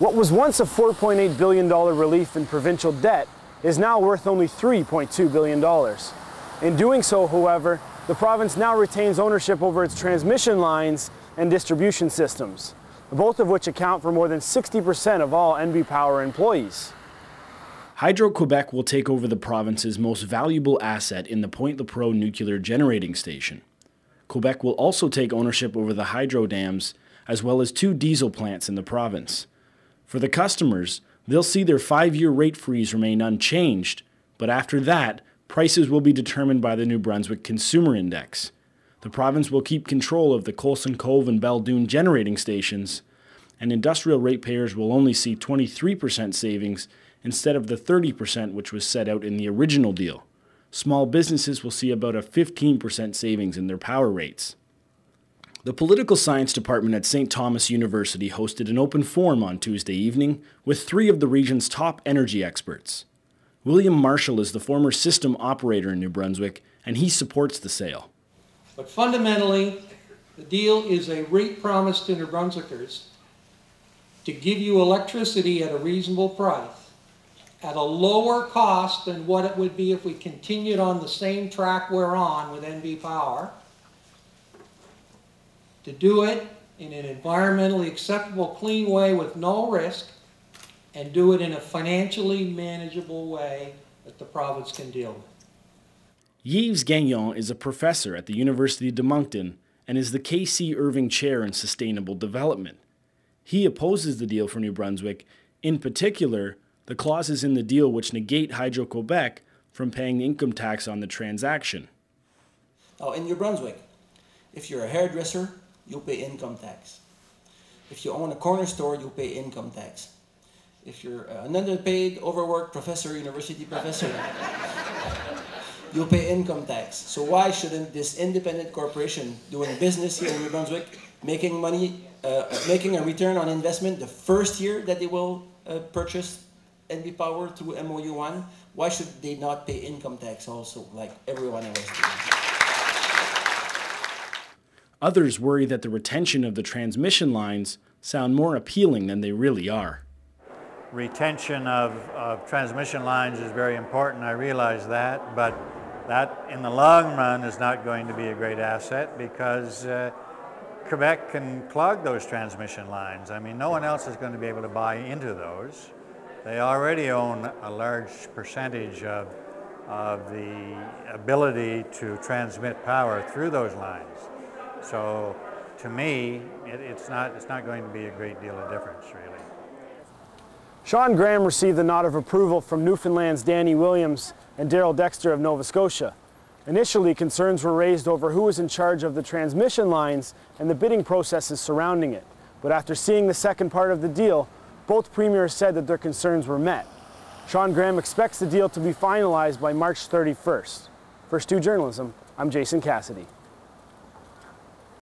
What was once a $4.8 billion relief in provincial debt is now worth only $3.2 billion. In doing so, however, the province now retains ownership over its transmission lines and distribution systems, both of which account for more than 60% of all NB Power employees. Hydro-Quebec will take over the province's most valuable asset in the Point Lepreau nuclear generating station. Quebec will also take ownership over the hydro dams as well as two diesel plants in the province. For the customers, they'll see their five-year rate freeze remain unchanged, but after that, prices will be determined by the New Brunswick Consumer Index. The province will keep control of the Coleson Cove and Belledune generating stations, and industrial ratepayers will only see 23% savings instead of the 30% which was set out in the original deal. Small businesses will see about a 15% savings in their power rates. The Political Science Department at St. Thomas University hosted an open forum on Tuesday evening with three of the region's top energy experts. William Marshall is the former system operator in New Brunswick, and he supports the sale. But fundamentally, the deal is a rate promise to New Brunswickers to give you electricity at a reasonable price at a lower cost than what it would be if we continued on the same track we're on with NB Power, to do it in an environmentally acceptable, clean way with no risk, and do it in a financially manageable way that the province can deal with. Yves Gagnon is a professor at the University de Moncton and is the K.C. Irving Chair in Sustainable Development. He opposes the deal for New Brunswick, in particular, the clauses in the deal which negate Hydro Quebec from paying income tax on the transaction. Now, in New Brunswick, if you're a hairdresser, you'll pay income tax. If you own a corner store, you'll pay income tax. If you're an underpaid, overworked professor, university professor, you'll pay income tax. So why shouldn't this independent corporation doing business here in New Brunswick, making money, uh, making a return on investment the first year that they will uh, purchase NB Power through MOU1, why should they not pay income tax also, like everyone else does? Others worry that the retention of the transmission lines sound more appealing than they really are. Retention of, of transmission lines is very important, I realize that, but that in the long run is not going to be a great asset because uh, Quebec can clog those transmission lines. I mean, no one else is going to be able to buy into those. They already own a large percentage of, of the ability to transmit power through those lines. So to me, it, it's, not, it's not going to be a great deal of difference, really. Shawn Graham received the nod of approval from Newfoundland's Danny Williams and Darrell Dexter of Nova Scotia. Initially, concerns were raised over who was in charge of the transmission lines and the bidding processes surrounding it. But after seeing the second part of the deal, both premiers said that their concerns were met. Shawn Graham expects the deal to be finalized by March 31st. For STU Journalism, I'm Jason Cassidy.